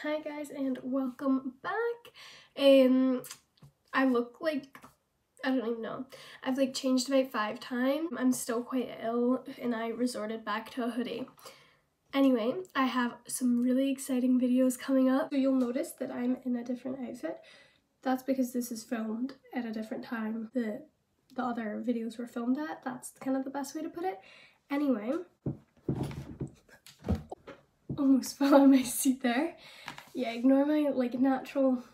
Hi guys and welcome back. Um, I look like, I don't even know. I've like changed about five times. I'm still quite ill and I resorted back to a hoodie. Anyway, I have some really exciting videos coming up. So you'll notice that I'm in a different outfit. That's because this is filmed at a different time that the other videos were filmed at. That's kind of the best way to put it. Anyway, almost fell on my seat there yeah, ignore my like natural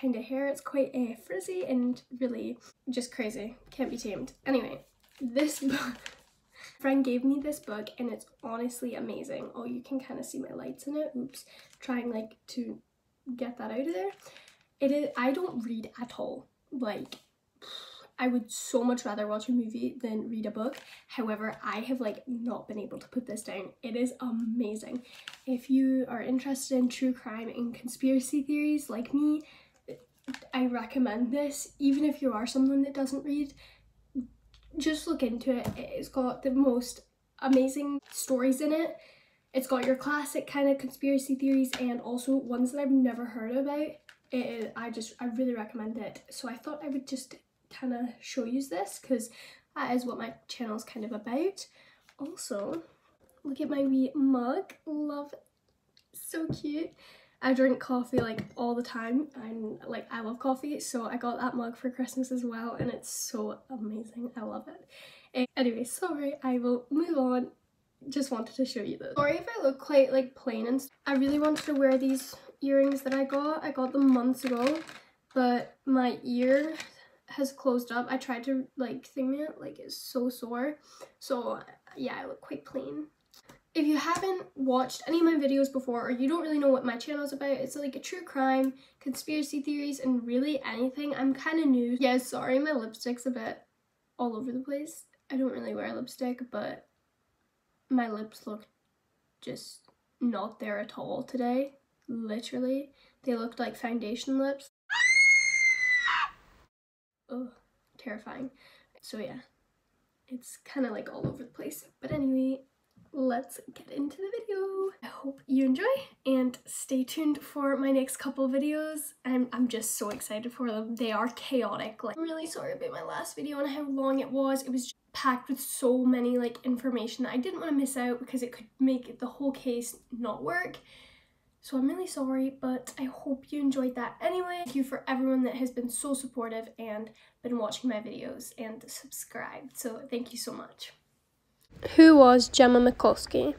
kind of hair. It's quite uh, frizzy and really just crazy. Can't be tamed. Anyway, this book, friend gave me this book and it's honestly amazing. Oh, you can kind of see my lights in it. Oops. Trying like to get that out of there. It is, I don't read at all. Like, I would so much rather watch a movie than read a book. However, I have like not been able to put this down. It is amazing. If you are interested in true crime and conspiracy theories like me, I recommend this. Even if you are someone that doesn't read, just look into it. It's got the most amazing stories in it. It's got your classic kind of conspiracy theories and also ones that I've never heard about. It, I just, I really recommend it. So I thought I would just kind of show you this because that is what my channel is kind of about. Also, look at my wee mug. Love. So cute. I drink coffee like all the time and like I love coffee so I got that mug for Christmas as well and it's so amazing. I love it. Eh, anyway, sorry, I will move on. Just wanted to show you this. Sorry if I look quite like plain and I really wanted to wear these earrings that I got. I got them months ago but my ear has closed up. I tried to like thing it, like it's so sore. So yeah, I look quite plain. If you haven't watched any of my videos before or you don't really know what my channel is about, it's like a true crime, conspiracy theories, and really anything. I'm kind of new. Yeah, sorry, my lipstick's a bit all over the place. I don't really wear lipstick, but my lips look just not there at all today. Literally. They looked like foundation lips oh, terrifying. So yeah, it's kind of like all over the place. But anyway, let's get into the video. I hope you enjoy and stay tuned for my next couple videos. I'm, I'm just so excited for them. They are chaotic. Like, I'm really sorry about my last video and how long it was. It was packed with so many like information that I didn't want to miss out because it could make the whole case not work. So I'm really sorry, but I hope you enjoyed that anyway. Thank you for everyone that has been so supportive and been watching my videos and subscribed. So thank you so much. Who was Gemma McCluskie?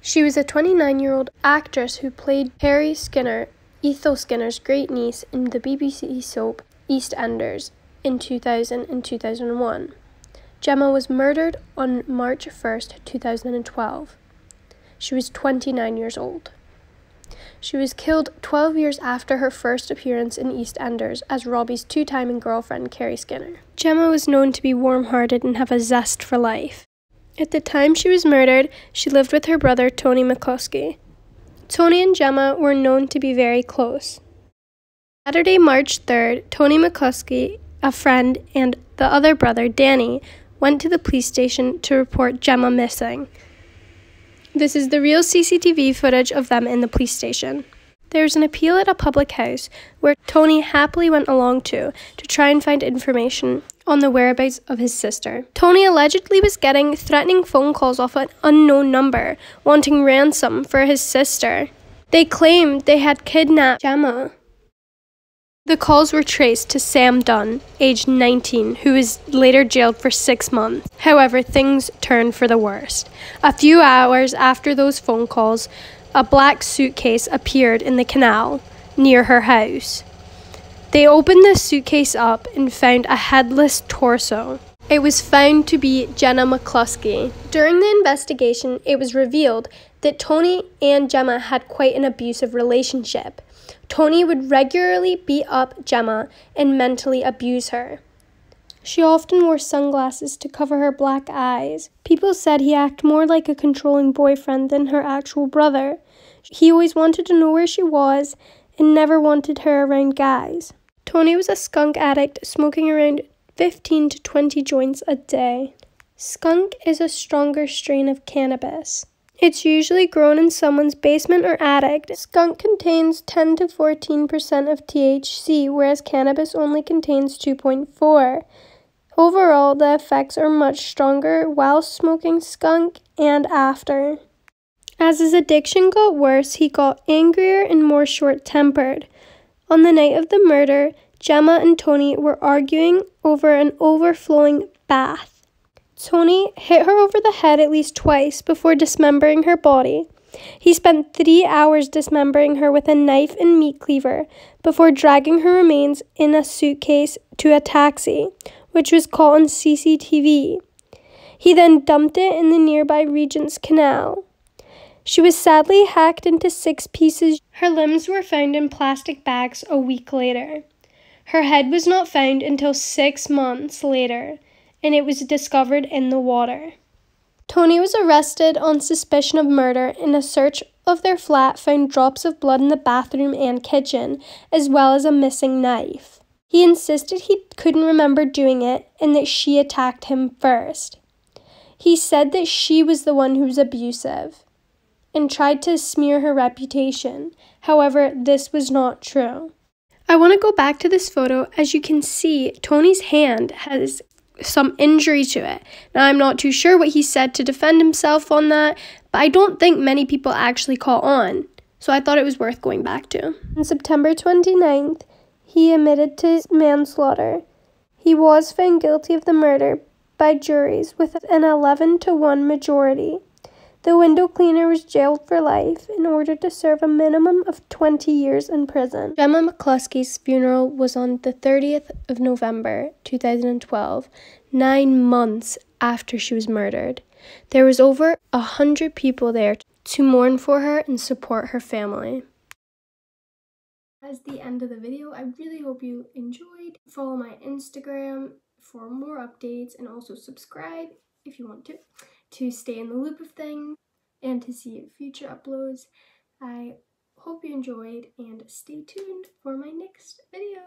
She was a 29-year-old actress who played Harry Skinner, Ethel Skinner's great niece in the BBC soap EastEnders in 2000 and 2001. Gemma was murdered on March 1st, 2012. She was 29 years old. She was killed 12 years after her first appearance in EastEnders as Robbie's two timing girlfriend, Kerry Skinner. Gemma was known to be warm hearted and have a zest for life. At the time she was murdered, she lived with her brother, Tony McCluskie. Tony and Gemma were known to be very close. Saturday, March 3rd, Tony McCluskie, a friend, and the other brother, Danny, went to the police station to report Gemma missing. This is the real CCTV footage of them in the police station. There's an appeal at a public house where Tony happily went along to to try and find information on the whereabouts of his sister. Tony allegedly was getting threatening phone calls off an unknown number wanting ransom for his sister. They claimed they had kidnapped Gemma. The calls were traced to Sam Dunn, aged 19, who was later jailed for six months. However, things turned for the worst. A few hours after those phone calls, a black suitcase appeared in the canal near her house. They opened the suitcase up and found a headless torso. It was found to be Jenna McCluskie. During the investigation, it was revealed that Tony and Gemma had quite an abusive relationship. Tony would regularly beat up Gemma and mentally abuse her. She often wore sunglasses to cover her black eyes. People said he acted more like a controlling boyfriend than her actual brother. He always wanted to know where she was and never wanted her around guys. Tony was a skunk addict, smoking around 15 to 20 joints a day. Skunk is a stronger strain of cannabis. It's usually grown in someone's basement or attic. Skunk contains 10 to 14% of THC, whereas cannabis only contains 2.4. Overall, the effects are much stronger while smoking skunk and after. As his addiction got worse, he got angrier and more short tempered. On the night of the murder, Gemma and Tony were arguing over an overflowing bath. Tony hit her over the head at least twice before dismembering her body. He spent three hours dismembering her with a knife and meat cleaver before dragging her remains in a suitcase to a taxi, which was caught on CCTV. He then dumped it in the nearby Regent's Canal. She was sadly hacked into six pieces. Her limbs were found in plastic bags a week later. Her head was not found until six months later, and it was discovered in the water. Tony was arrested on suspicion of murder in a search of their flat found drops of blood in the bathroom and kitchen, as well as a missing knife. He insisted he couldn't remember doing it and that she attacked him first. He said that she was the one who was abusive and tried to smear her reputation. However, this was not true. I want to go back to this photo. As you can see, Tony's hand has some injury to it. Now, I'm not too sure what he said to defend himself on that, but I don't think many people actually caught on. So I thought it was worth going back to. On September 29th, he admitted to manslaughter. He was found guilty of the murder by juries with an 11 to 1 majority. The window cleaner was jailed for life in order to serve a minimum of 20 years in prison. Gemma McCluskie's funeral was on the 30th of November 2012, nine months after she was murdered. There was over a hundred people there to mourn for her and support her family. That's the end of the video. I really hope you enjoyed. Follow my Instagram for more updates and also subscribe if you want to to stay in the loop of things and to see future uploads. I hope you enjoyed and stay tuned for my next video.